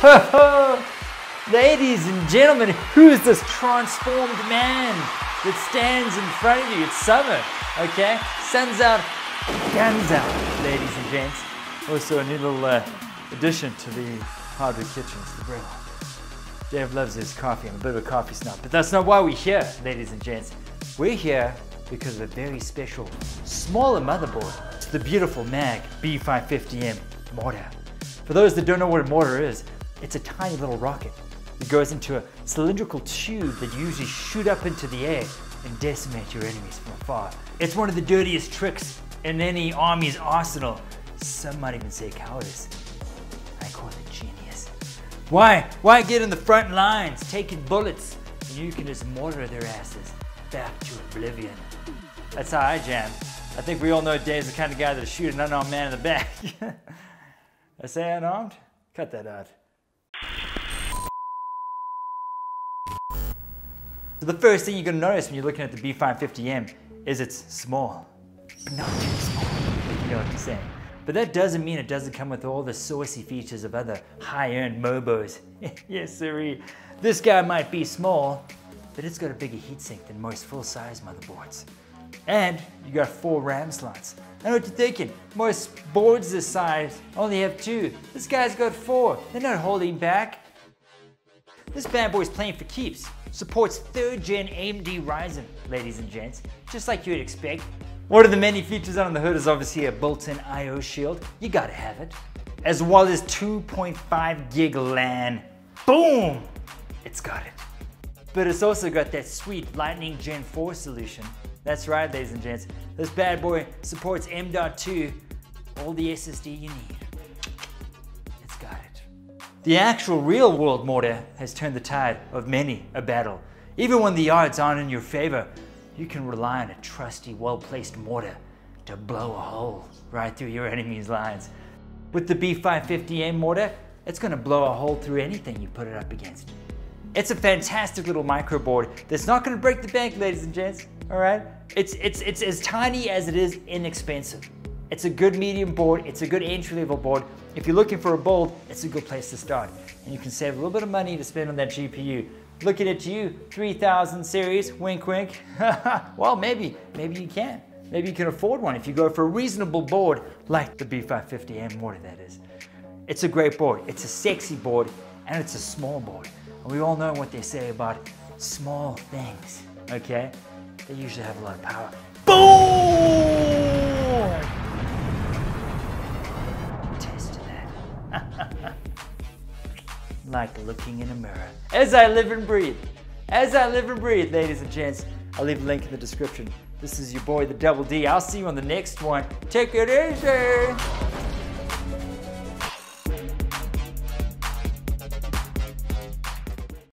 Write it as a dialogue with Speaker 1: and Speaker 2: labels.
Speaker 1: Ladies and gentlemen, who's this transformed man that stands in front of you? It's summer, okay? Sun's out, guns out, ladies and gents. Also, a new little uh, addition to the Hardwood Kitchens, the grill. Dave loves his coffee. I'm a bit of a coffee snob, but that's not why we're here, ladies and gents. We're here because of a very special, smaller motherboard. It's the beautiful MAG B550M mortar. For those that don't know what a mortar is, it's a tiny little rocket. It goes into a cylindrical tube that usually shoot up into the air and decimate your enemies from afar. It's one of the dirtiest tricks in any army's arsenal. Some might even say cowardice. I call it genius. Why? Why get in the front lines taking bullets and you can just mortar their asses back to oblivion? That's how I jam. I think we all know Dave's the kind of guy that'll shoot an unarmed man in the back. I say unarmed? Cut that out. So the first thing you're gonna notice when you're looking at the B550M is it's small, but not too small, if you know what I'm saying. But that doesn't mean it doesn't come with all the saucy features of other high-end Mobos. yes, sirree. This guy might be small, but it's got a bigger heatsink than most full-size motherboards. And you got four RAM slots. I know what you're thinking. Most boards this size only have two. This guy's got four. They're not holding back. This bad boy's playing for keeps. Supports third gen AMD Ryzen, ladies and gents, just like you'd expect. One of the many features on the hood is obviously a built-in I.O. shield. You gotta have it. As well as 2.5 gig LAN. Boom! It's got it. But it's also got that sweet Lightning Gen 4 solution. That's right, ladies and gents. This bad boy supports M.2, all the SSD you need. The actual real world mortar has turned the tide of many a battle. Even when the odds aren't in your favor, you can rely on a trusty, well-placed mortar to blow a hole right through your enemy's lines. With the B550M mortar, it's gonna blow a hole through anything you put it up against. It's a fantastic little microboard that's not gonna break the bank, ladies and gents, all right? It's, it's, it's as tiny as it is inexpensive. It's a good medium board, it's a good entry level board. If you're looking for a bold, it's a good place to start. And you can save a little bit of money to spend on that GPU. Looking at you, 3000 series, wink wink. well, maybe, maybe you can. Maybe you can afford one if you go for a reasonable board like the B550M mortar that is. It's a great board, it's a sexy board, and it's a small board. And we all know what they say about small things, okay? They usually have a lot of power. Like looking in a mirror. As I live and breathe. As I live and breathe, ladies and gents. I'll leave a link in the description. This is your boy, the Double D. I'll see you on the next one. Take it easy.